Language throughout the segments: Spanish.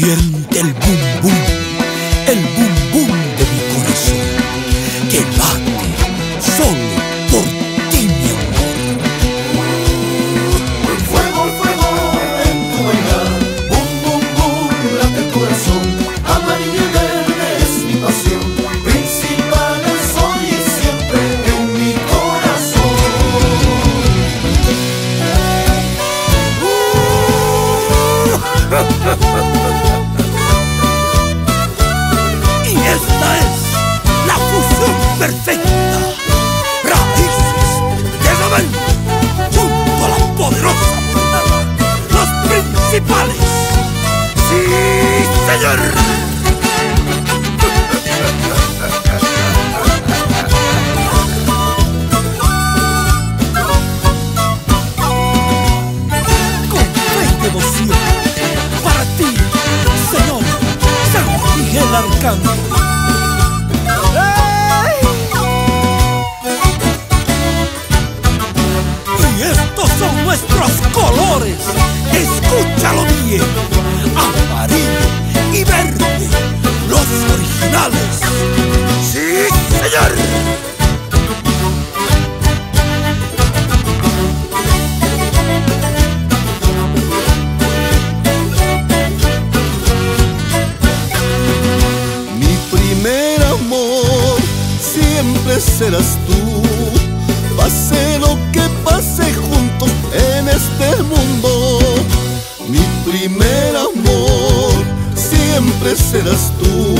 Siente el bum bum, el bum bum de mi corazón que late solo por ti, mi amor. Fuego, fuego en tu bailar, bum, bum, bum, late el corazón. Amarillo y verde es mi pasión, principales hoy y siempre en mi corazón. Y perfecta. Raíces de Gabel junto a la poderosa. Los principales. Sí, señor. Con fe y devoción para ti, Señor San Miguel Arcángel. Colores. Escúchalo bien. Amarillo y verde. Los originales. Sí, señor. Mi primer amor siempre serás tú. Pase lo que pase juntos en este mundo. Mi primer amor siempre serás tú.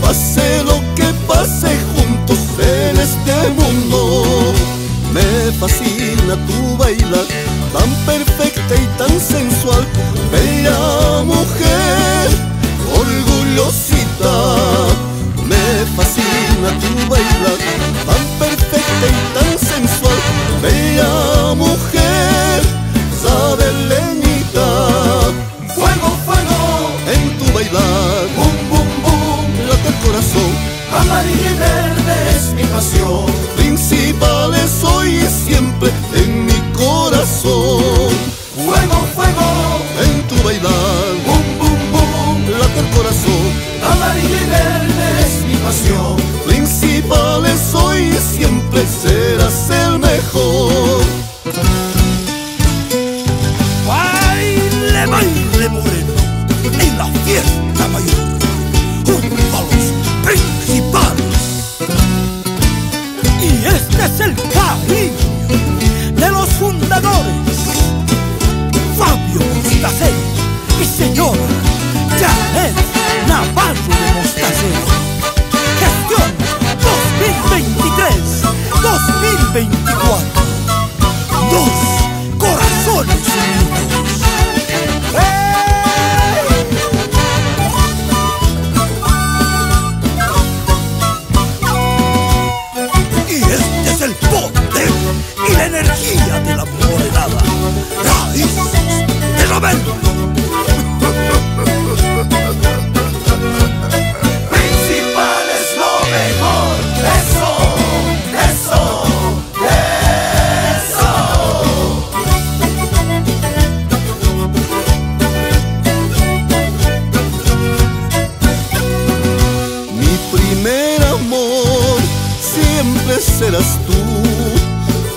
Pase lo que pase juntos en este mundo. Me fascina tu bailar, tan perfecta y tan sensual. Bella mujer, y serás tú.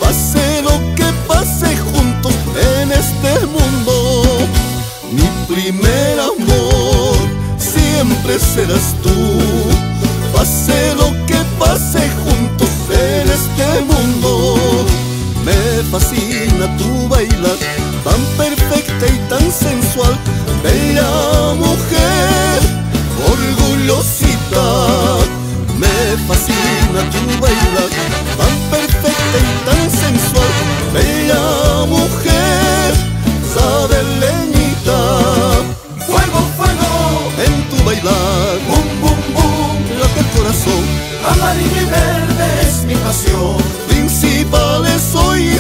Pase lo que pase juntos en este mundo. Mi primer amor siempre serás tú. Pase lo que pase juntos en este mundo. Me fascina tu bailar, tan perfecta y tan sensual. Bella fascina tu bailar, tan perfecta y tan sensual. Bella mujer, sabelenita. Fuego, fuego en tu bailar. Bum, bum, bum, late el corazón. Amarillo y verde es mi pasión. Principales hoy y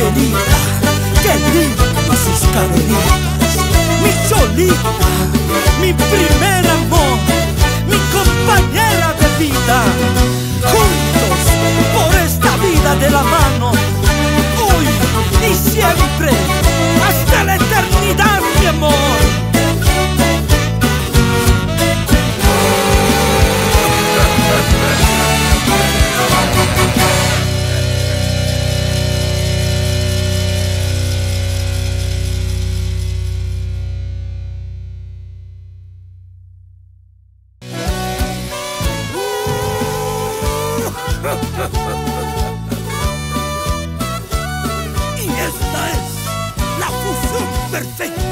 querida, querida sus cadenitas, mi cholita, mi primer amor. y esta es la fusión perfecta.